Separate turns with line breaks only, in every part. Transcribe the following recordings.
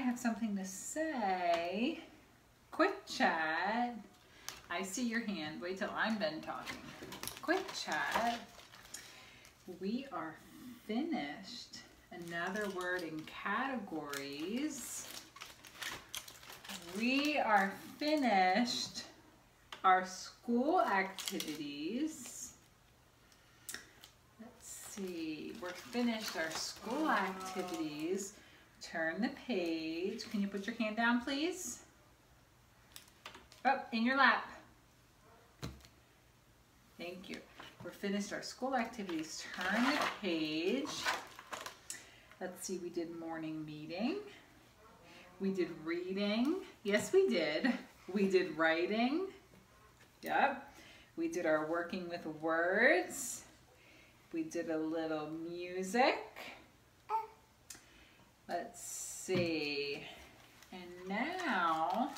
have something to say. Quick chat. I see your hand. Wait till I'm done talking. Quick chat. We are finished. Another word in categories. We are finished our school activities. Let's see, we're finished our school activities. Turn the page. Can you put your hand down, please? Oh, in your lap. Thank you. We're finished our school activities. Turn the page. Let's see, we did morning meeting. We did reading. Yes, we did. We did writing. Yep. We did our working with words. We did a little music. Let's see. And now,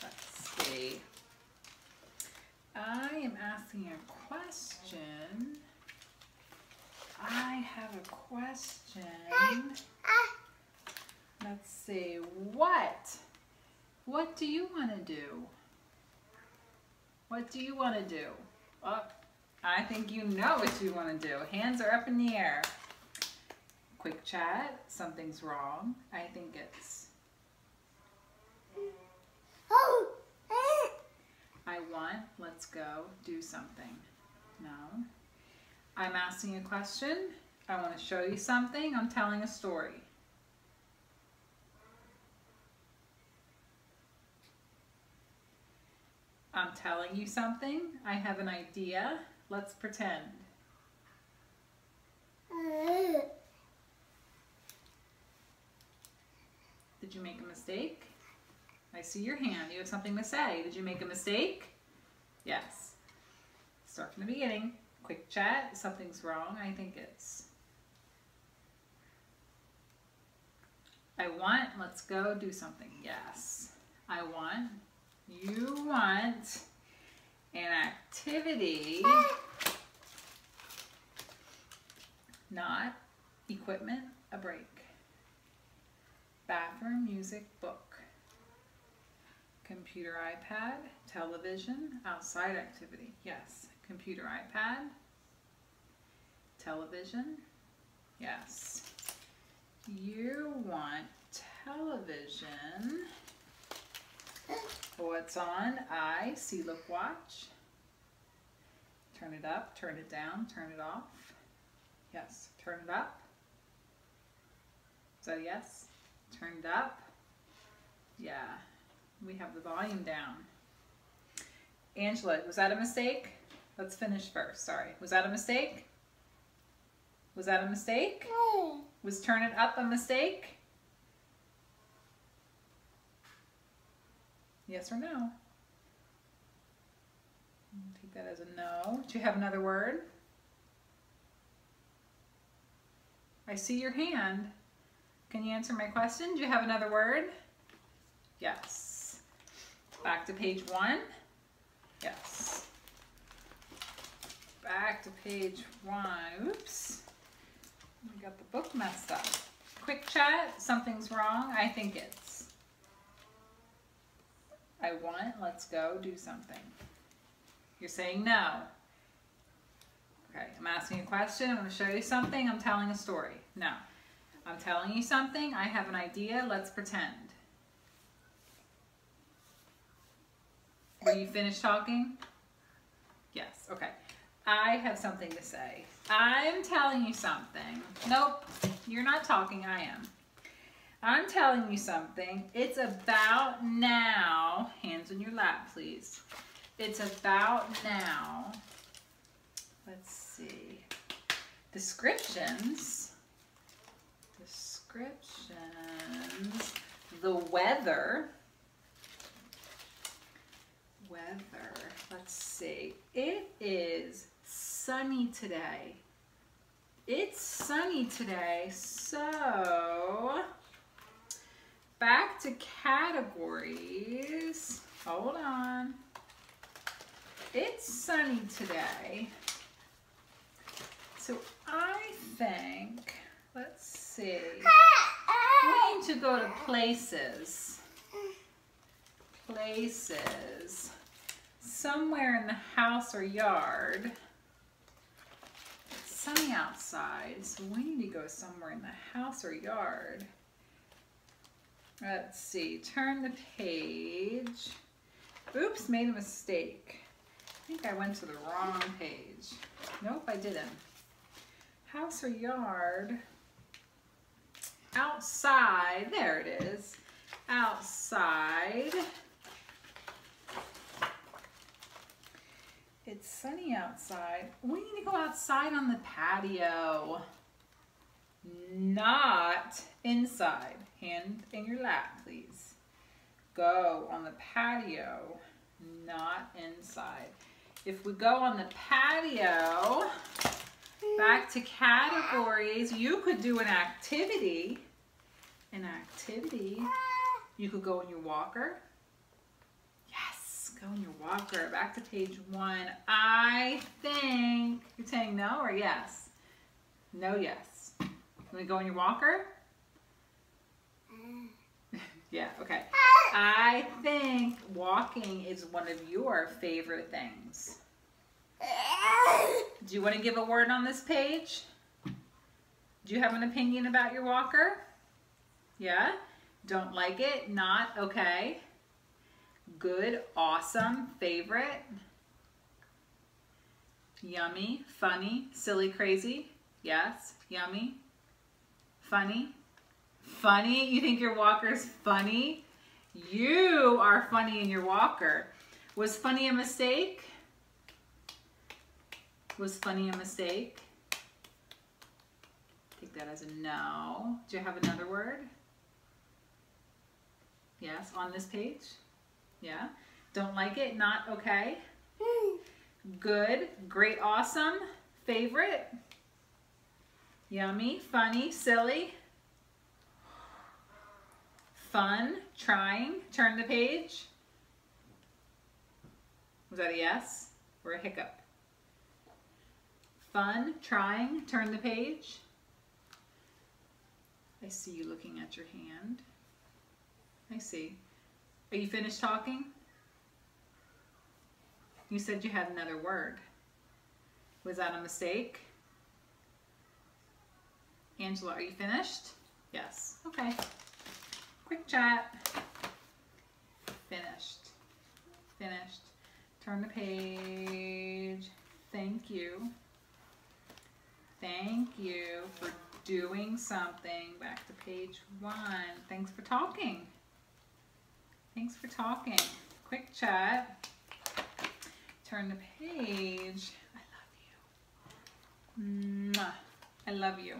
let's see. I am asking a question. I have a question. Let's see. What? What do you want to do? What do you want to do? Oh, I think you know what you want to do. Hands are up in the air. Quick chat. Something's wrong. I think it's... I want, let's go, do something. No. I'm asking a question. I want to show you something. I'm telling a story. I'm telling you something. I have an idea. Let's pretend. Did you make a mistake? I see your hand. You have something to say. Did you make a mistake? Yes. Start from the beginning. Quick chat. Something's wrong. I think it's... I want, let's go do something. Yes. I want you want an activity, not equipment, a break. Bathroom, music, book. Computer, iPad, television, outside activity. Yes. Computer, iPad, television. Yes. You want television. Oh, What's on? I see, look, watch. Turn it up, turn it down, turn it off. Yes, turn it up. Is that a yes? Turn it up. Yeah, we have the volume down. Angela, was that a mistake? Let's finish first, sorry. Was that a mistake? Was that a mistake? Was turn it up a mistake? Yes or no? Take that as a no. Do you have another word? I see your hand. Can you answer my question? Do you have another word? Yes. Back to page one. Yes. Back to page one. Oops. We got the book messed up. Quick chat. Something's wrong. I think it's I want, let's go do something. You're saying no. Okay, I'm asking a question, I'm gonna show you something, I'm telling a story. No. I'm telling you something, I have an idea, let's pretend. Were you finished talking? Yes, okay. I have something to say. I'm telling you something. Nope, you're not talking, I am. I'm telling you something. It's about now. Hands on your lap, please. It's about now. Let's see. Descriptions. Descriptions. The weather. Weather. Let's see. It is sunny today. It's sunny today, so back to categories. Hold on. It's sunny today. So I think, let's see. We need to go to places. Places. Somewhere in the house or yard. It's sunny outside, so we need to go somewhere in the house or yard. Let's see, turn the page. Oops, made a mistake. I think I went to the wrong page. Nope, I didn't. House or yard. Outside, there it is. Outside. It's sunny outside. We need to go outside on the patio. Not inside. Hand in your lap, please. Go on the patio, not inside. If we go on the patio, to categories, you could do an activity. An activity. You could go in your walker. Yes, go in your walker. Back to page one. I think, you're saying no or yes? No, yes. You to go in your walker? yeah, okay. I think walking is one of your favorite things. Do you want to give a word on this page? Do you have an opinion about your walker? Yeah? Don't like it? Not? Okay. Good, awesome, favorite. Yummy, funny, silly, crazy. Yes, yummy, funny. Funny? You think your walker's funny? You are funny in your walker. Was funny a mistake? Was funny a mistake? Take that as a no. Do you have another word? Yes, on this page? Yeah. Don't like it? Not okay? Good, great, awesome, favorite, yummy, funny, silly, fun, trying, turn the page. Was that a yes or a hiccup? Fun, trying, turn the page. I see you looking at your hand. I see. Are you finished talking? You said you had another word. Was that a mistake? Angela, are you finished? Yes. Okay. Quick chat. Finished. Finished. Turn the page. Thank you. Thank you for doing something. Back to page one. Thanks for talking. Thanks for talking. Quick chat. Turn the page. I love you. Mwah. I love you.